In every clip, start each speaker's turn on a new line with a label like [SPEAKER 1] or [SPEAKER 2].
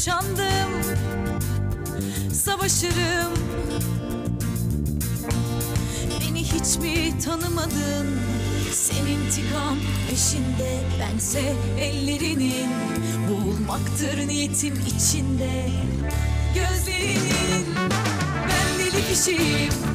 [SPEAKER 1] kuşandım Savaşırım. Beni hiç mi tanımadın? Sen intikam peşinde Bense ellerinin Boğulmaktır niyetim içinde. Gözlerinin Ben deli kişiyim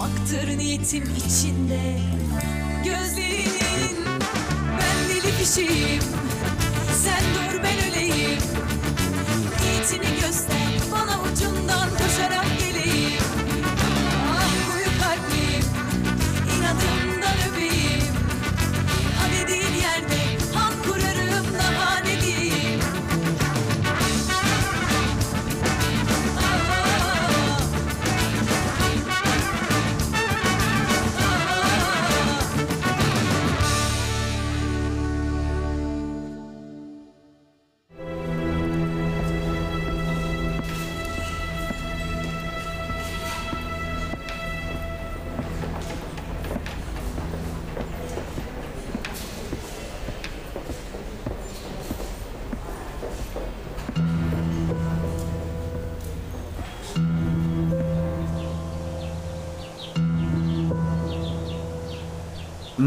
[SPEAKER 1] Boğulmaktır niyetim içinde Gözlerinin Ben deli kişiyim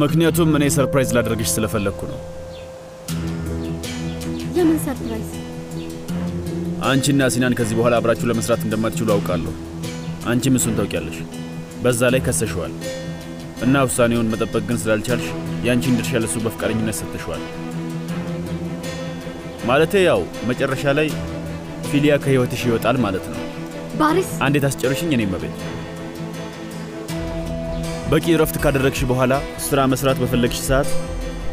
[SPEAKER 2] ምክንያቱም እኔ surprise ላደርግሽ ስለፈለግኩ ነው።
[SPEAKER 3] የምን surprise?
[SPEAKER 2] አንቺና ሲናን ከዚህ በኋላ አብራችሁ ለመስራት እንደማትችሉ አውቃለሁ። አንቺም እሱን ታውቂያለሽ። በዛ ላይ ከሰሽዋል እና ውሳኔውን መጠበቅ ግን ስላልቻልሽ የአንቺን ድርሻ ለሱ በፍቃደኝነት ሰጥተሽዋል። ማለቴ ያው መጨረሻ ላይ ፊሊያ ከህይወትሽ ይወጣል ማለት ነው።
[SPEAKER 3] ባሪስ
[SPEAKER 2] አንዴ ታስጨርሽኝ። እኔ መቤት በቂ እረፍት ካደረግሽ በኋላ ስራ መስራት በፈለግሽ ሰዓት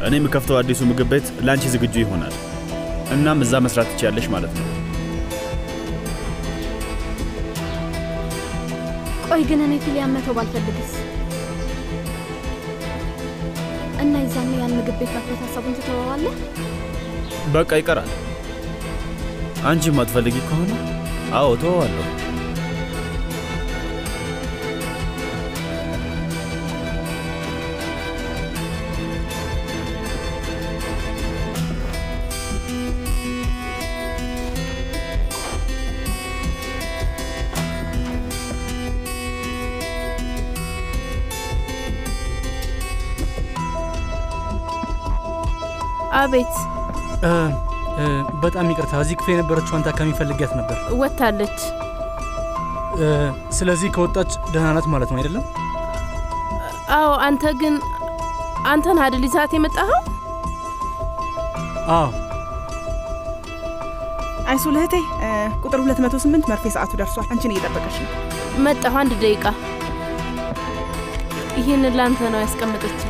[SPEAKER 2] እኔ የምከፍተው አዲሱ ምግብ ቤት ለአንቺ ዝግጁ ይሆናል። እናም እዛ መስራት ትችያለሽ ማለት ነው።
[SPEAKER 3] ቆይ ግን እኔ ፊሊያን መተው ባልፈልግስ? እና የዛኔ ያን ምግብ ቤት መክፈት ሀሳቡን ትተወዋለህ?
[SPEAKER 2] በቃ ይቀራል። አንቺ ማትፈልጊ ከሆነ አዎ ተወዋለሁ።
[SPEAKER 4] አቤት
[SPEAKER 5] እ፣ እ፣ በጣም ይቅርታ እዚህ ክፍል የነበረችዋን ታካሚ ፈልጊያት ነበር።
[SPEAKER 4] ወጥታለች።
[SPEAKER 5] እ፣ ስለዚህ ከወጣች ደህና ናት ማለት ነው አይደለም?
[SPEAKER 4] አዎ አንተ ግን አንተን አድል ይዛት የመጣኸው?
[SPEAKER 5] አዎ
[SPEAKER 6] አይሱ ልህቴ ቁጥር 208 መርፌ ሰዓቱ ደርሷል። አንቺን እየጠበቀች ነው።
[SPEAKER 4] መጣሁ። አንድ ደቂቃ። ይህንን ላንተ ነው ያስቀመጠችልኝ።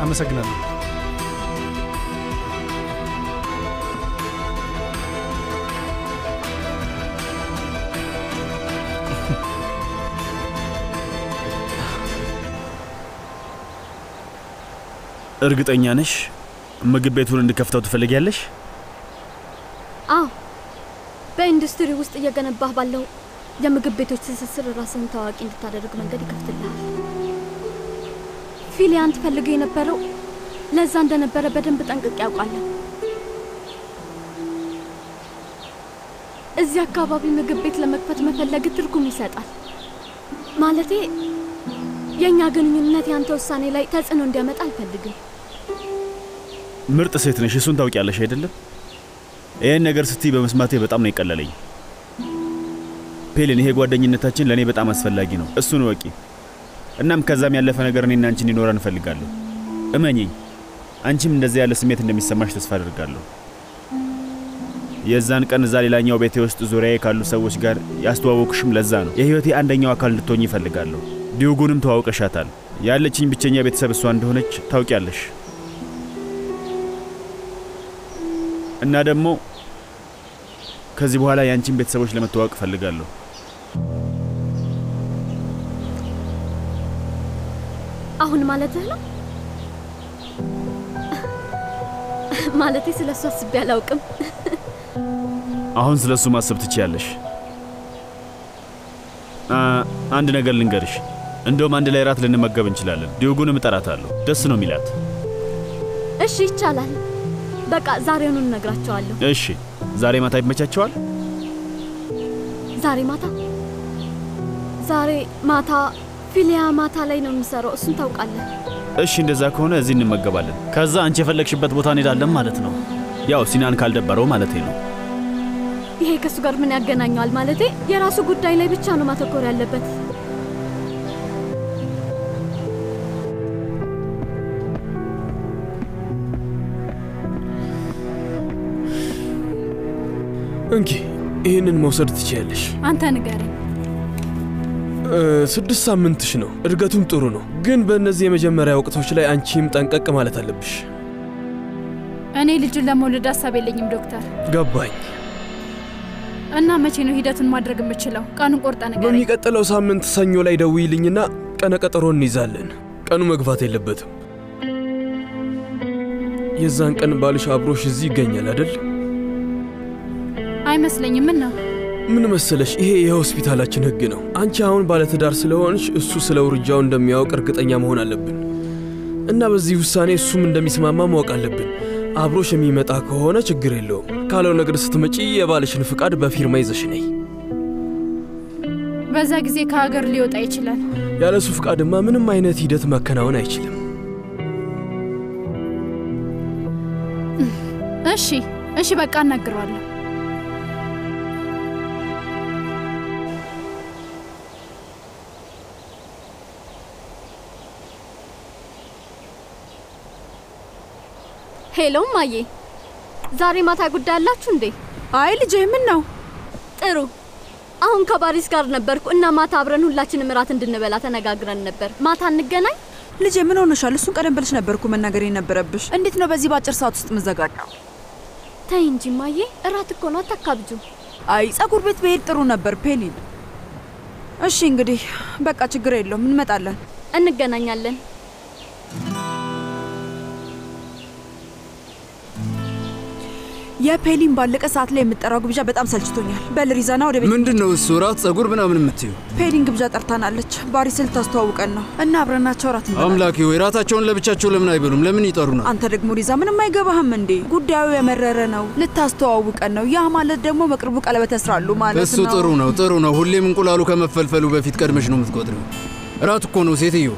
[SPEAKER 5] አመሰግናለሁ።
[SPEAKER 2] እርግጠኛ ነሽ ምግብ ቤቱን እንድከፍተው ትፈልጊያለሽ?
[SPEAKER 3] አዎ፣ በኢንዱስትሪ ውስጥ እየገነባህ ባለው የምግብ ቤቶች ትስስር ራስን ታዋቂ እንድታደርግ መንገድ ይከፍትልሃል። ፊሊያን ትፈልገው የነበረው ለዛ እንደነበረ በደንብ ጠንቅቄ ያውቃለሁ። እዚህ አካባቢ ምግብ ቤት ለመክፈት መፈለግ ትርጉም ይሰጣል። ማለቴ የእኛ ግንኙነት ያንተ ውሳኔ ላይ ተጽዕኖ እንዲያመጣ አልፈልግም።
[SPEAKER 2] ምርጥ ሴት ነሽ፣ እሱን ታውቂያለሽ አይደለም? ይህን ነገር ስትይ በመስማቴ በጣም ነው የቀለለኝ። ፔልን፣ ይሄ ጓደኝነታችን ለእኔ በጣም አስፈላጊ ነው። እሱን ወቂ። እናም ከዛም ያለፈ ነገር እኔና አንቺ እንዲኖረን እንፈልጋለሁ። እመኚኝ፣ አንቺም እንደዚያ ያለ ስሜት እንደሚሰማሽ ተስፋ አድርጋለሁ። የዛን ቀን እዛ ሌላኛው ቤቴ ውስጥ ዙሪያዬ ካሉ ሰዎች ጋር ያስተዋወቁሽም ለዛ ነው። የህይወቴ አንደኛው አካል እንድትሆኝ ይፈልጋለሁ። ዲዩጉንም ተዋውቀሻታል። ያለችኝ ብቸኛ ቤተሰብ እሷ እንደሆነች ታውቂያለሽ። እና ደግሞ ከዚህ በኋላ የአንቺን ቤተሰቦች ለመተዋወቅ እፈልጋለሁ።
[SPEAKER 3] አሁን ማለትህ ነው? ማለቴ ስለ እሱ አስቤ አላውቅም።
[SPEAKER 2] አሁን ስለ እሱ ማሰብ ትችያለሽ። አንድ ነገር ልንገርሽ። እንደውም አንድ ላይ ራት ልንመገብ እንችላለን። ዲዮጉንም እጠራታለሁ። ደስ ነው የሚላት።
[SPEAKER 3] እሺ ይቻላል። በቃ ዛሬውኑ እነግራቸዋለሁ።
[SPEAKER 2] እሺ፣ ዛሬ ማታ ይመቻቸዋል?
[SPEAKER 3] ዛሬ ማታ ዛሬ ማታ ፊሊያ ማታ ላይ ነው የሚሰራው። እሱን ታውቃለህ።
[SPEAKER 2] እሺ፣ እንደዛ ከሆነ እዚህ እንመገባለን። ከዛ አንቺ የፈለግሽበት ቦታ እንሄዳለን ማለት ነው። ያው ሲናን ካልደበረው ማለቴ ነው።
[SPEAKER 3] ይሄ ከእሱ ጋር ምን ያገናኘዋል? ማለቴ የራሱ ጉዳይ ላይ ብቻ ነው ማተኮር ያለበት።
[SPEAKER 7] እንኪ ይህንን መውሰድ ትችያለሽ።
[SPEAKER 8] አንተ ንገረኝ።
[SPEAKER 7] ስድስት ሳምንትሽ ነው። እድገቱም ጥሩ ነው። ግን በእነዚህ የመጀመሪያ ወቅቶች ላይ አንቺም ጠንቀቅ ማለት አለብሽ።
[SPEAKER 8] እኔ ልጁን ለመውለድ ሀሳብ የለኝም ዶክተር።
[SPEAKER 7] ገባኝ።
[SPEAKER 8] እና መቼ ነው ሂደቱን ማድረግ የምችለው? ቀኑን ቆርጠ
[SPEAKER 7] በሚቀጥለው ሳምንት ሰኞ ላይ ደውይልኝና ቀነ ቀጠሮ እንይዛለን። ቀኑ መግፋት የለበትም። የዛን ቀን ባልሽ አብሮሽ እዚህ ይገኛል አይደል?
[SPEAKER 8] አይመስለኝም። ምን ነው?
[SPEAKER 7] ምን መሰለሽ፣ ይሄ የሆስፒታላችን ሕግ ነው። አንቺ አሁን ባለትዳር ስለሆንሽ እሱ ስለ ውርጃው እንደሚያውቅ እርግጠኛ መሆን አለብን እና በዚህ ውሳኔ እሱም እንደሚስማማ ማወቅ አለብን። አብሮሽ የሚመጣ ከሆነ ችግር የለውም። ካለው ነገር ስትመጪ የባልሽን ፍቃድ በፊርማ ይዘሽ ነይ።
[SPEAKER 8] በዛ ጊዜ ከሀገር ሊወጣ ይችላል።
[SPEAKER 7] ያለሱ ፍቃድማ ምንም አይነት ሂደት መከናወን አይችልም።
[SPEAKER 8] እሺ፣ እሺ፣ በቃ እናግረዋለሁ።
[SPEAKER 3] hello ማዬ፣ ዛሬ ማታ ጉዳይ አላችሁ እንዴ?
[SPEAKER 6] አይ ልጄ፣ ምን ነው?
[SPEAKER 3] ጥሩ። አሁን ከባሪስ ጋር ነበርኩ እና ማታ አብረን ሁላችንም እራት እንድንበላ ተነጋግረን ነበር። ማታ እንገናኝ።
[SPEAKER 9] ልጄ ምን ሆነሻል? እሱን ቀደም ብለሽ ነበርኩ መናገር የነበረብሽ። እንዴት ነው በዚህ በአጭር ሰዓት ውስጥ ምዘጋጀው?
[SPEAKER 3] ተይ እንጂ ማዬ፣ እራት እኮ ነው፣ አታካብጂ።
[SPEAKER 9] አይ ጸጉር ቤት ብሄድ ጥሩ ነበር ፔሊን። እሺ እንግዲህ በቃ ችግር የለውም እንመጣለን።
[SPEAKER 3] እንገናኛለን።
[SPEAKER 9] የፔሊን ባለቀ ሰዓት ላይ የምጠራው ግብዣ በጣም ሰልችቶኛል። በል ሪዛና ወደ ቤት
[SPEAKER 10] ምንድን ነው እሱ? ራት ጸጉር ምናምን የምትዩ?
[SPEAKER 9] ፔሊን ግብዣ ጠርታናለች። ባሪስ ልታስተዋውቀን ነው እና አብረናቸው ራት እንበላለን።
[SPEAKER 10] አምላኬ ወይ ራታቸውን ለብቻቸው ለምን አይበሉም? ለምን ይጠሩናል?
[SPEAKER 9] አንተ ደግሞ ሪዛ ምንም አይገባህም እንዴ? ጉዳዩ የመረረ ነው። ልታስተዋውቀን ነው። ያ ማለት ደግሞ በቅርቡ ቀለበት ያስራሉ ማለት
[SPEAKER 10] እሱ
[SPEAKER 9] ነው።
[SPEAKER 10] ጥሩ ነው ጥሩ ነው። ሁሌም እንቁላሉ ከመፈልፈሉ በፊት ቀድመሽ ነው የምትቆጥሪው። ራት እኮ ነው ሴትዮ።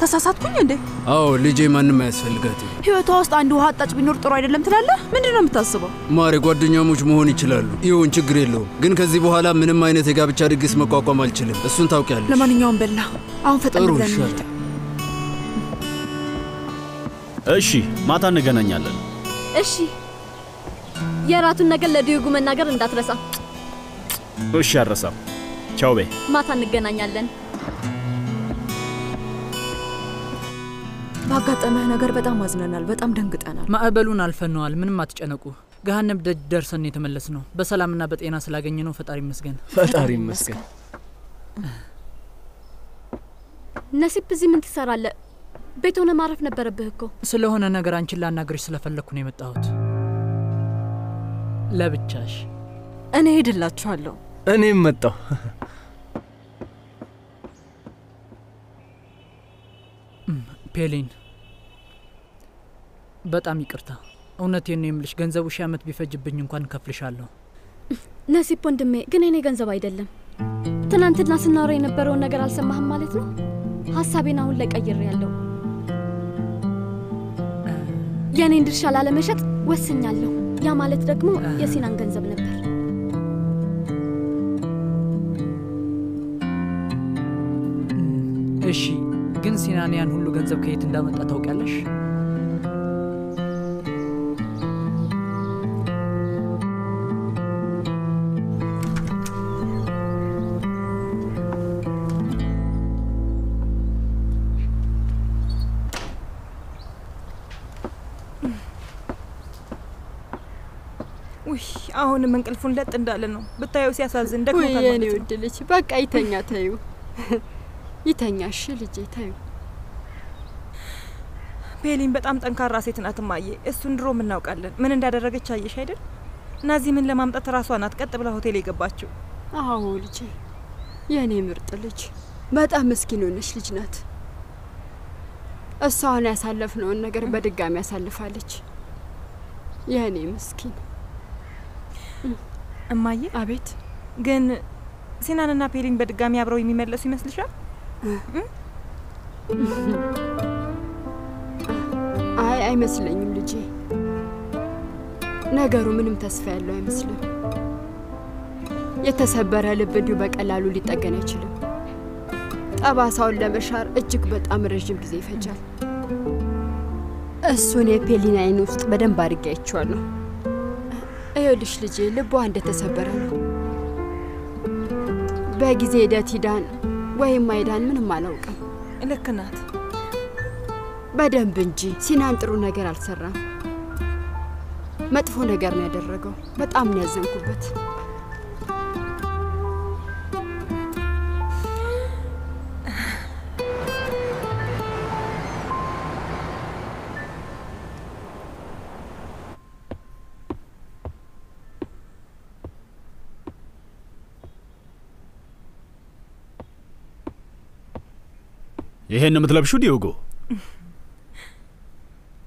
[SPEAKER 9] ተሳሳትኩኝ እንዴ?
[SPEAKER 10] አዎ ልጄ ማንም አያስፈልጋት።
[SPEAKER 9] ህይወቷ ውስጥ አንድ ውሃ አጣጭ ቢኖር ጥሩ አይደለም ትላለህ? ምንድን ነው የምታስበው?
[SPEAKER 10] ማሬ ጓደኛሞች መሆን ይችላሉ። ይሁን ችግር የለውም። ግን ከዚህ በኋላ ምንም አይነት የጋብቻ ድግስ መቋቋም አልችልም። እሱን ታውቂያለሽ።
[SPEAKER 9] ለማንኛውም በላ አሁን ፈጠን ብለን
[SPEAKER 2] እሺ፣ ማታ እንገናኛለን።
[SPEAKER 3] እሺ፣ የራቱን ነገር ለዲዩጉ መናገር እንዳትረሳ።
[SPEAKER 2] እሺ፣ አረሳም። ቻው ቤ
[SPEAKER 3] ማታ እንገናኛለን።
[SPEAKER 11] ባጋጠመህ ነገር በጣም አዝነናል። በጣም ደንግጠናል።
[SPEAKER 5] ማዕበሉን አልፈነዋል። ምንም አትጨነቁ። ገሃነም ደጅ ደርሰን የተመለስ ነው። በሰላምና በጤና ስላገኘ ነው። ፈጣሪ ይመስገን።
[SPEAKER 7] ፈጣሪ ይመስገን።
[SPEAKER 3] ነሲብ፣ እዚህ ምን ትሰራለህ? ቤት ሆነ ማረፍ ነበረብህ እኮ።
[SPEAKER 5] ስለሆነ ነገር አንቺን ላናግርሽ ስለፈለግኩ ነው የመጣሁት። ለብቻሽ
[SPEAKER 11] እኔ ሄድላችኋለሁ።
[SPEAKER 7] እኔም መጣሁ።
[SPEAKER 5] ፔሊን፣ በጣም ይቅርታ። እውነቴን ነው የምልሽ፣ ገንዘቡ ሺህ ዓመት ቢፈጅብኝ እንኳን እከፍልሻለሁ።
[SPEAKER 3] ነሲብ ወንድሜ፣ ግን እኔ ገንዘብ አይደለም። ትናንትና ስናወራ የነበረውን ነገር አልሰማህም ማለት ነው? ሀሳቤን አሁን ላይ ያለው የእኔን ድርሻ ላለመሸጥ ወስኛለሁ። ያ ማለት ደግሞ የሲናን ገንዘብ ነበር።
[SPEAKER 5] እሺ፣ ግን ሲናን ያን ሁሉ ገንዘብ ከየት እንዳመጣ ታውቂያለሽ?
[SPEAKER 12] አሁንም እንቅልፉን ለጥ እንዳለ ነው። ብታየው ሲያሳዝን ደግሞ
[SPEAKER 13] የኔ ውድ ልጅ በቃ ይተኛ ተዩ፣ ይተኛ። እሺ ልጄ ተዩ።
[SPEAKER 12] ፔሊን በጣም ጠንካራ ሴት ናት እማዬ። እሱን ድሮ እናውቃለን። ምን እንዳደረገች አየሽ አይደል? ናዚ ምን ለማምጣት ራሷ ናት ቀጥ ብላ ሆቴል የገባችው።
[SPEAKER 13] አዎ ልጄ፣ የእኔ ምርጥ ልጅ፣ በጣም ምስኪን ሆነች ልጅ ናት። እሷን ያሳለፍነውን ነገር በድጋሚ ያሳልፋለች። የእኔ ምስኪን
[SPEAKER 12] እማዬ።
[SPEAKER 13] አቤት።
[SPEAKER 12] ግን ሲናንና ፔሊን በድጋሚ አብረው የሚመለሱ ይመስልሻል?
[SPEAKER 13] አይ አይመስለኝም ልጄ። ነገሩ ምንም ተስፋ ያለው አይመስልም። የተሰበረ ልብ እንዲሁ በቀላሉ ሊጠገን አይችልም። ጠባሳውን ለመሻር እጅግ በጣም ረዥም ጊዜ ይፈጃል። እሱን የፔሊን አይን ውስጥ በደንብ አድርጌ አይቼዋለሁ። ይኸውልሽ ልጄ ልቧ እንደተሰበረ ነው። በጊዜ ሂደት ይዳን ወይም አይዳን ምንም አላውቅም።
[SPEAKER 12] ልክ ናት።
[SPEAKER 13] በደንብ እንጂ ሲናን ጥሩ ነገር አልሰራም። መጥፎ ነገር ነው ያደረገው። በጣም ነው ያዘንኩበት።
[SPEAKER 2] ይሄን የምትለብሹ ዲዮጎ?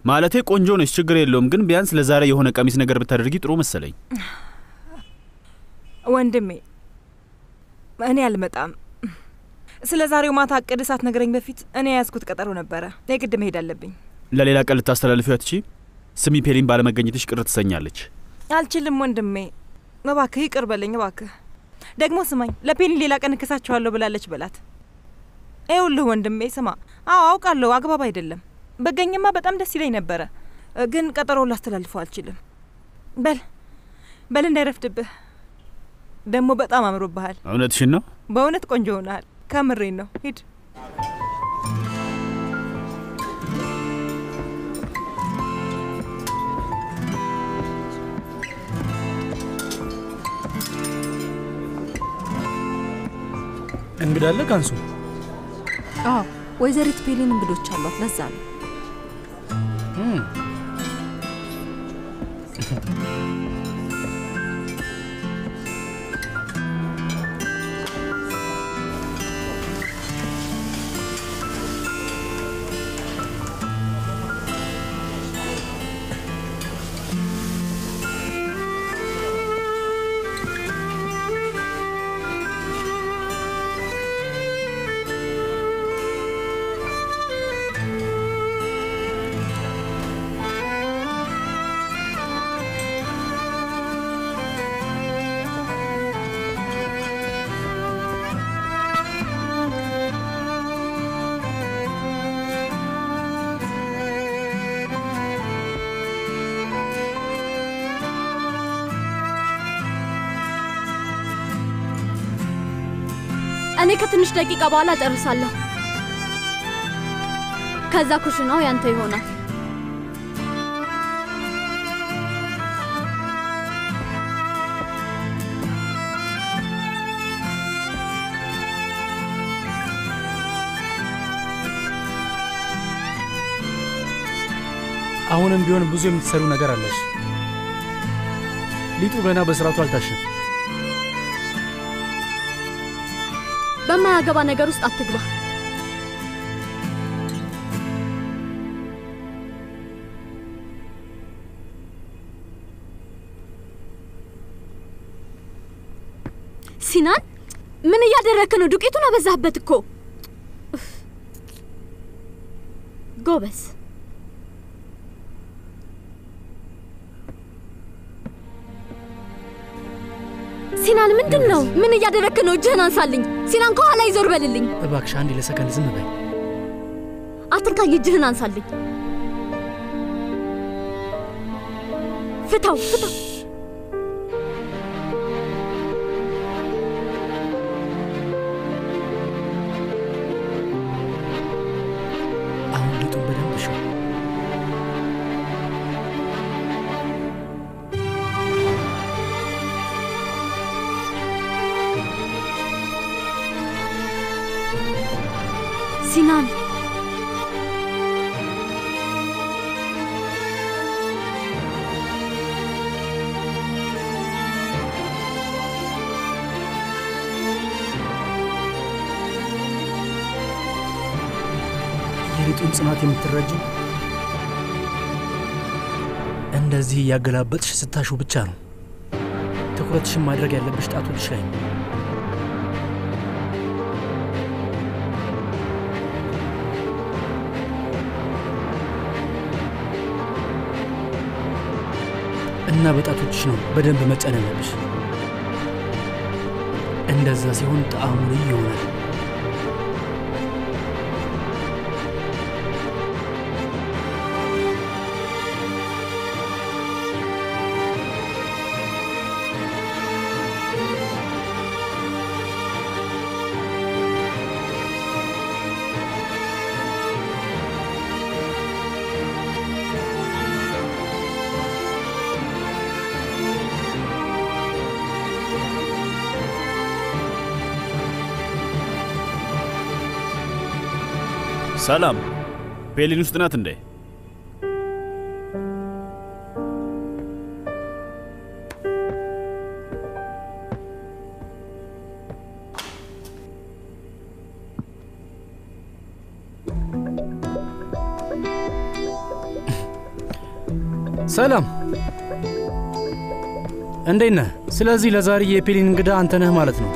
[SPEAKER 2] ማለቴ ቆንጆ ነች፣ ችግር የለውም። ግን ቢያንስ ለዛሬ የሆነ ቀሚስ ነገር ብታደርጊ ጥሩ መሰለኝ።
[SPEAKER 12] ወንድሜ እኔ አልመጣም። ስለ ዛሬው ማታ እቅድ ሳትነግረኝ በፊት እኔ የያዝኩት ቀጠሮ ነበረ። የግድ መሄድ አለብኝ።
[SPEAKER 2] ለሌላ ቀን ልታስተላልፊው አትችይም? ስሚ፣ ፔሊን ባለመገኘትሽ ቅር ትሰኛለች።
[SPEAKER 12] አልችልም ወንድሜ፣ እባክህ ይቅር በለኝ እባክህ። ደግሞ ስማኝ፣ ለፔሊን ሌላ ቀን እክሳቸዋለሁ ብላለች በላት። ይኸውልህ ወንድሜ ስማ፣ አዎ አውቃለሁ፣ አግባብ አይደለም። በገኝማ በጣም ደስ ይለኝ ነበረ፣ ግን ቀጠሮውን ላስተላልፈው አልችልም። በል በል እንዳይረፍድብህ። ደግሞ በጣም አምሮብሃል።
[SPEAKER 2] እውነትሽን ነው?
[SPEAKER 12] በእውነት ቆንጆ ሆነሃል። ከምሬን ነው። ሂድ።
[SPEAKER 14] እንግዳ አለ ካንሱ?
[SPEAKER 11] አዎ ወይዘሪት ፔሊን እንግዶች አሏት። ለዛ ነው
[SPEAKER 3] እኔ ከትንሽ ደቂቃ በኋላ ጨርሳለሁ። ከዛ ኩሽናው ያንተ ይሆናል።
[SPEAKER 14] አሁንም ቢሆን ብዙ የምትሰሩ ነገር አለሽ። ሊጡ ገና በስርዓቱ አልታሸም።
[SPEAKER 3] በማያገባ ነገር ውስጥ አትግባ። ሲናን ምን እያደረክ ነው? ዱቄቱን አበዛህበት እኮ። ጎበዝ። ሲናን ምንድን ነው? ምን እያደረክ ነው? እጅህን አንሳልኝ። ሲናን ከኋላ ይዞር በልልኝ።
[SPEAKER 14] እባክሽ አንዴ ለሰከንድ ዝም በይ።
[SPEAKER 3] አትንካኝ፣ እጅህን አንሳልኝ። ፍታው፣ ፍታው።
[SPEAKER 14] ጽናት የምትረጂው እንደዚህ እያገላበጥሽ ስታሹ ብቻ ነው። ትኩረትሽን ማድረግ ያለብሽ ጣቶች ላይ እና በጣቶችሽ ነው በደንብ መጫን ያለብሽ። እንደዛ ሲሆን ጣዕሙ ልዩ ይሆናል።
[SPEAKER 2] ሰላም፣ ፔሊን ውስጥ ናት እንዴ?
[SPEAKER 14] ሰላም፣ እንዴት ነህ? ስለዚህ ለዛሬ የፔሊን እንግዳ አንተ ነህ ማለት ነው።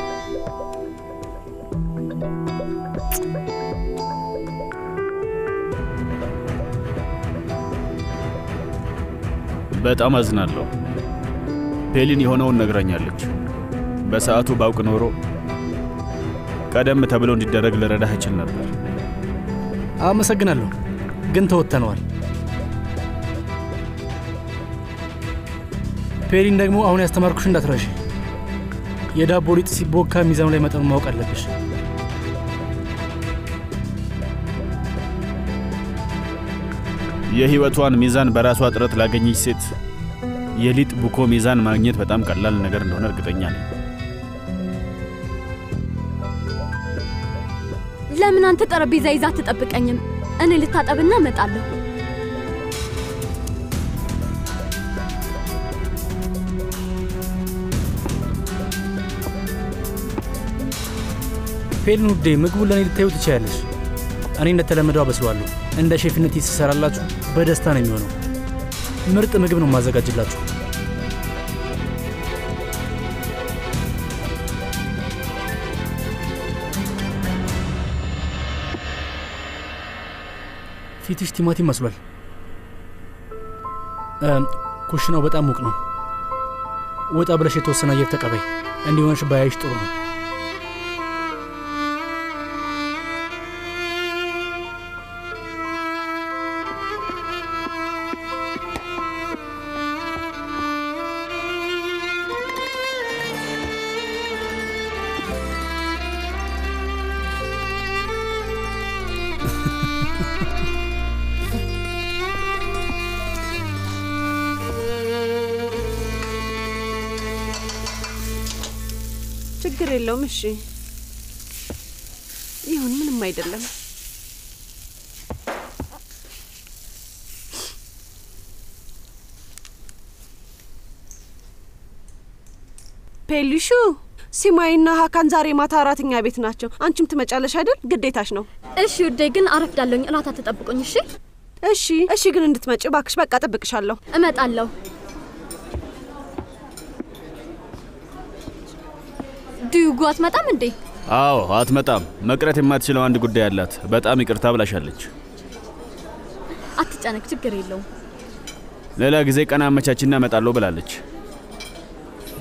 [SPEAKER 2] በጣም አዝናለሁ። ፔሊን የሆነውን ነግራኛለች። በሰዓቱ ባውቅ ኖሮ ቀደም ተብሎ እንዲደረግ ልረዳህ እችል ነበር።
[SPEAKER 14] አመሰግናለሁ፣ ግን ተወጥተነዋል። ፔሊን ደግሞ አሁን ያስተማርኩሽ እንዳትረሺ። የዳቦ ሊጥ ሲቦካ ሚዛኑ ላይ መጠኑ ማወቅ አለብሽ።
[SPEAKER 2] የህይወቷን ሚዛን በራሷ ጥረት ላገኘች ሴት የሊጥ ቡኮ ሚዛን ማግኘት በጣም ቀላል ነገር እንደሆነ እርግጠኛ ነኝ።
[SPEAKER 3] ለምን አንተ ጠረጴዛ ይዛ አትጠብቀኝም? እኔ ልታጠብና እመጣለሁ።
[SPEAKER 14] ፔሊን ውዴ፣ ምግቡን ለእኔ ልታዩ ትችያለሽ። እኔ እንደተለመደው አበስሏለሁ። እንደ ሼፍነት ትሰራላችሁ፣ በደስታ ነው የሚሆነው። ምርጥ ምግብ ነው የማዘጋጅላችሁ። ፊትሽ ቲማቲም መስሏል። ኩሽናው በጣም ሙቅ ነው። ወጣ ብለሽ የተወሰነ አየር ተቀበይ። እንዲሆንሽ ባያይሽ ጥሩ ነው።
[SPEAKER 15] እሺ ይሁን፣ ምንም አይደለም። ፔሊሹ ሲማይና ሀካን ዛሬ ማታ አራተኛ ቤት ናቸው። አንቺም ትመጫለሽ አይደል? ግዴታሽ ነው።
[SPEAKER 3] እሺ ውዴ፣ ግን አረፍዳለሁኝ። እራት አትጠብቁኝ። እሺ
[SPEAKER 15] እሺ እሺ። ግን እንድትመጪ እባክሽ። በቃ ጠብቅሻለሁ።
[SPEAKER 3] እመጣለሁ። ድዩጉ አትመጣም እንዴ?
[SPEAKER 2] አዎ አትመጣም። መቅረት የማትችለው አንድ ጉዳይ አላት። በጣም ይቅርታ ብላሻለች።
[SPEAKER 3] አትጨነቅ፣ ችግር የለውም።
[SPEAKER 2] ሌላ ጊዜ ቀን አመቻችና እመጣለሁ ብላለች።